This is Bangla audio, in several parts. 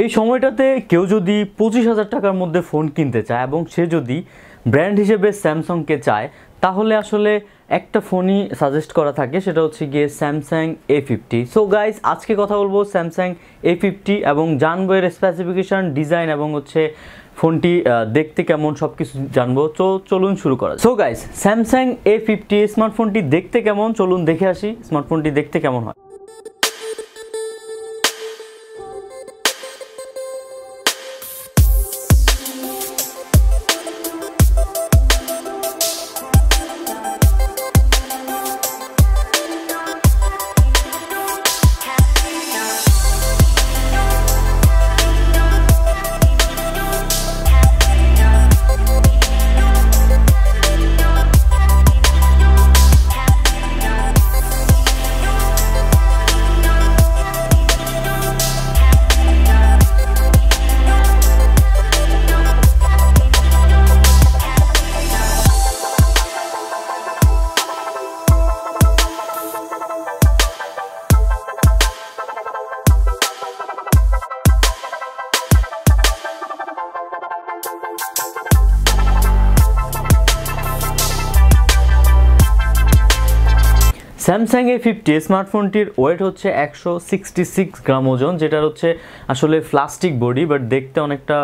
এই সময়টাতে কেউ যদি পঁচিশ হাজার টাকার মধ্যে ফোন কিনতে চায় এবং সে যদি ব্র্যান্ড হিসেবে স্যামসাংকে চায়, তাহলে আসলে একটা ফোনই সাজেস্ট করা থাকে, সেটা হচ্ছে গিয়ে Samsung A fifty so guys আজকে কথা বলব স্যামসাং এ ফিফটি এবং জানব এর স্পেসিফিকেশান ডিজাইন এবং হচ্ছে ফোনটি দেখতে কেমন সব কিছু জানব। তো চলুন শুরু করা so guys Samsung A fifty স্মার্টফোনটি দেখতে কেমন? চলুন দেখে আসি, স্মার্টফোনটি দেখতে কেমন হয়? স্যামসাং এ ফিফটি স্মার্টফোনটির ওয়েট হচ্ছে একশো সিক্সটি সিক্স গ্রাম ওজন যেটা হচ্ছে আসলে প্লাস্টিক বডি বাট দেখতে অনেকটা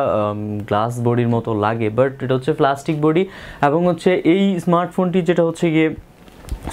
গ্লাস বডির মতো লাগে বাট এটা হচ্ছে প্লাস্টিক বডি এবং হচ্ছে এই স্মার্টফোনটি যেটা হচ্ছে গিয়ে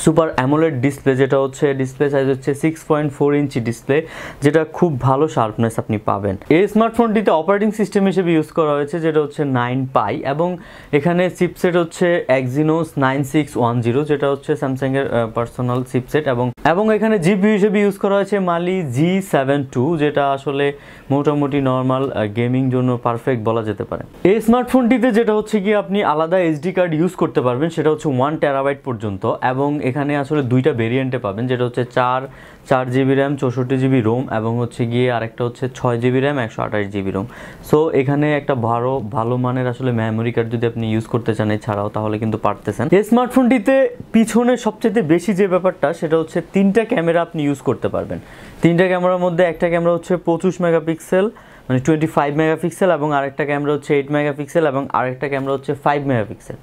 সুপার অ্যামোলেড ডিসপ্লে, যেটা হচ্ছে, ডিসপ্লে সাইজ হচ্ছে six point four inch display যেটা খুব ভালো শার্পনেস আপনি পাবেন। এই স্মার্টফোনটিতে অপারেটিং সিস্টেম হিসেবে ইউজ করা হয়েছে, যেটা হচ্ছে নাইন পাই এবং এখানে চিপসেট হচ্ছে Exynos nine six one zero যেটা হচ্ছে স্যামসাংয়ের পার্সোনাল চিপসেট এবং এবং এখানে জিপি হিসেবে ইউজ করা হয়েছে মালি জি সেভেন টু যেটা আসলে মোটামুটি নর্মাল গেমিং জন্য পারফেক্ট বলা যেতে পারে। এই স্মার্টফোনটিতে যেটা হচ্ছে কি, আপনি আলাদা এসডি কার্ড ইউজ করতে পারবেন, সেটা হচ্ছে ওয়ান টেরাবাইট পর্যন্ত, এবং এখানে আসলে দুইটা ভেরিয়েন্টে পাবেন। যেটা হচ্ছে চার চার জিবি র্যাম চৌষট্টি জিবি রোম এবং হচ্ছে গিয়ে আরেকটা হচ্ছে ছয় জিবি র্যাম একশো আঠাশ জিবি রোম সো এখানে একটা ভালো ভালো মানের আসলে মেমোরি কার্ড যদি আপনি ইউজ করতে চান এছাড়াও, তাহলে কিন্তু পারতেছেন। এই স্মার্টফোনটিতে পিছনে সবচেয়ে বেশি যে ব্যাপারটা, সেটা হচ্ছে তিনটা ক্যামেরা আপনি ইউজ করতে পারবেন। তিনটা ক্যামেরার মধ্যে একটা ক্যামেরা হচ্ছে পঁচিশ মেগাপিক্সেল মানে টোয়েন্টি ফাইভ মেগাপিক্সেল এবং আরেকটা ক্যামেরা হচ্ছে এইট মেগাপিক্সেল এবং আরেকটা ক্যামেরা হচ্ছে ফাইভ মেগাপিক্সেল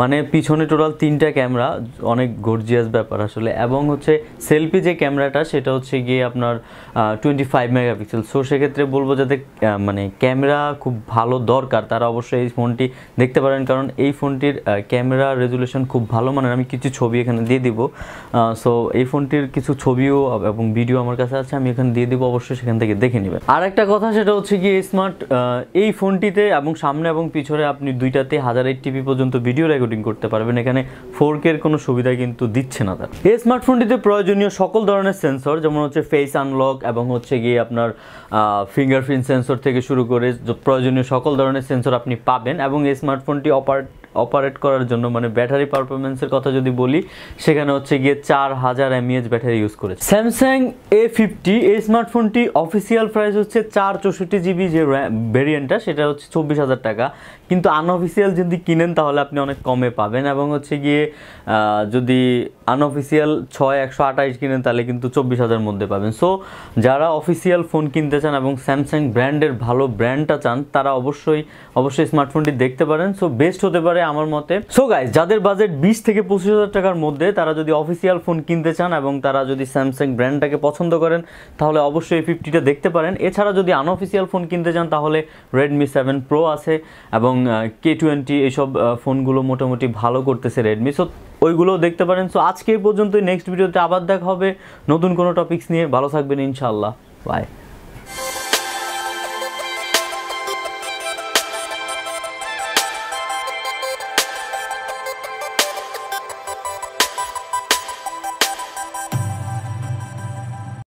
মানে পিছনে টোটাল তিনটা ক্যামেরা, অনেক গর্জিয়াস ব্যাপার আসলে। এবং হচ্ছে সেলফি যে ক্যামেরাটা, সেটা হচ্ছে গিয়ে আপনার টোয়েন্টি ফাইভ মেগাপিক্সেল সো সেক্ষেত্রে বলব যাতে মানে ক্যামেরা খুব ভালো দরকার, তারা অবশ্যই এই ফোনটি দেখতে পারেন। কারণ এই ফোনটির ক্যামেরা রেজুলেশন খুব ভালো। মানের আমি কিছু ছবি এখানে দিয়ে দিব। সো এই ফোনটির কিছু ছবিও এবং ভিডিও আমার কাছে আছে, আমি এখানে দিয়ে দিব, অবশ্যই সেখান থেকে দেখে নেবেন। আর একটা কথা সেটা হচ্ছে গিয়ে স্মার্ট এই ফোনটিতে এবং সামনে এবং পিছনে আপনি দুইটাতে হাজার এইট টিভি পর্যন্ত ভিডিও রেকর্ডিং করতে পারবেন। এখানে ফোর কের কোনো সুবিধা কিন্তু দিচ্ছে না তার। এই স্মার্টফোনটিতে প্রয়োজনীয় সকল ধরনের সেন্সর যেমন হচ্ছে ফেস আনলক এবং হচ্ছে গিয়ে আপনার ফিঙ্গারপ্রিন্ট সেন্সর থেকে শুরু করে প্রয়োজনীয় সকল ধরনের সেন্সর আপনি পাবেন এবং এই স্মার্টফোনটি অপারেট অপারেট করার জন্য মানে ব্যাটারি পারফরমেন্সের কথা যদি বলি, সেখানে হচ্ছে গিয়ে চার হাজার এমএএচ ব্যাটারি ইউজ করেছে। স্যামসাং এ ফিফটি এই স্মার্টফোনটি অফিসিয়াল প্রাইস হচ্ছে চার চৌষট্টি জিবি যে ভেরিয়েন্টটা সেটা হচ্ছে চব্বিশ হাজার টাকা। কিন্তু আনঅফিসিয়াল যদি কিনেন, তাহলে আপনি অনেক কমে পাবেন। এবং হচ্ছে গিয়ে যদি আনঅফিসিয়াল ছয় একশো আঠাইশ কিনেন, তাহলে কিন্তু চব্বিশ হাজার মধ্যে পাবেন। সো যারা অফিসিয়াল ফোন কিনতে চান এবং স্যামসাং ব্র্যান্ডের ভালো ব্র্যান্ডটা চান, তারা অবশ্যই অবশ্যই স্মার্টফোনটি দেখতে পারেন। সো বেস্ট হতে পারে আমার মতে। সো গাইজ যাদের বাজেট বিশ থেকে পঁচিশ হাজার টাকার মধ্যে তারা যদি অফিসিয়াল ফোন কিনতে চান এবং তারা যদি স্যামসাং ব্র্যান্ডটাকে পছন্দ করেন, তাহলে অবশ্যই ফিফটিটা দেখতে পারেন। এছাড়া যদি আনঅফিসিয়াল ফোন কিনতে চান, তাহলে রেডমি সেভেন প্রো আছে এবং কে টোয়েন্টি এইসব ফোনগুলো মোটামুটি ভালো করতেছে রেডমি সো ওইগুলোও দেখতে পারেন। সো আজকে এই পর্যন্ত নেক্সট ভিডিওতে আবার দেখা হবে। নতুন কোনো টপিকস নিয়ে। ভালো থাকবেন ইনশাআল্লাহ। বাই